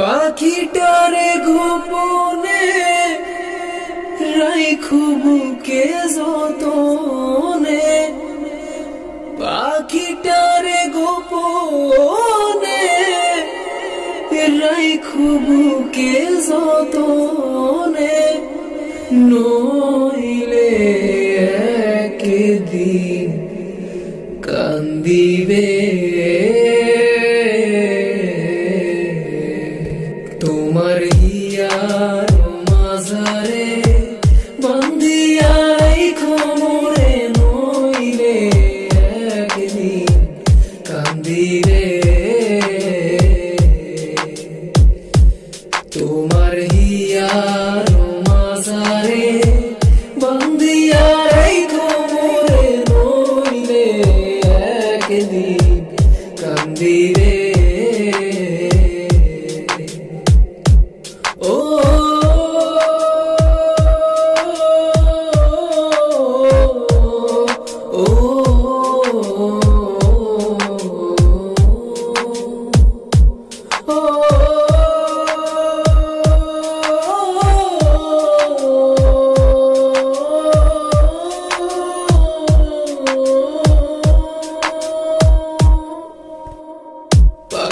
পাখিটারে গোপনে রাইখু বুকে যতনে। পাখিটারে গোপনে রাইখু বুকে যতনে। নইলে একদিন কান্দিবে। মাঝারে বন্দিয়াই খমরে নইলে একদিন কান্দিবে। তোমার হিয়ার মাঝারে নইলে একদিন কান্দিবে।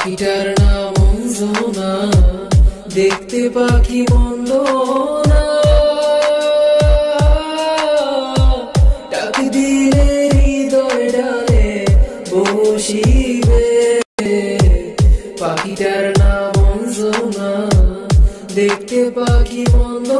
পাখিটার নাম অঞ্জনা। দেখতে পাখি মন্দ পাখিটার নাম অঞ্জনা। দেখতে পাখি মন্দ